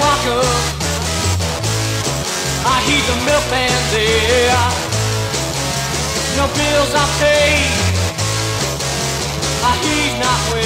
Walker. Ah, he's a milkman there. No bills I pay. Ah, he's not well.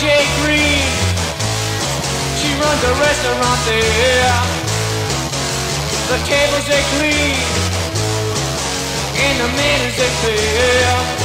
R.J. Green, she runs a restaurant there. The tables they clean, and the manners they clear.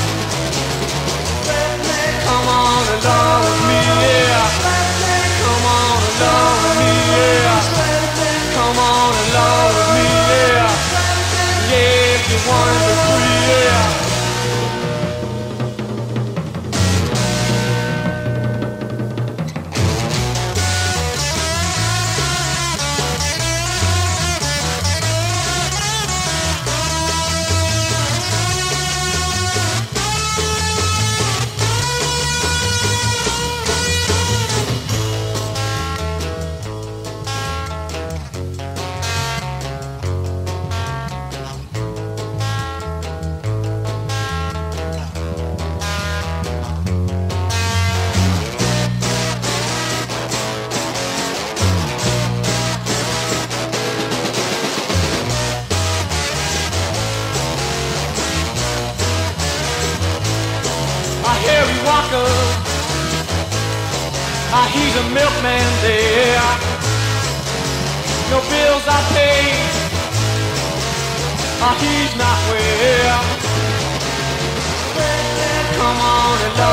Walker. Ah, he's a milkman there. No bills I pay. Ah, he's not well. Come on along.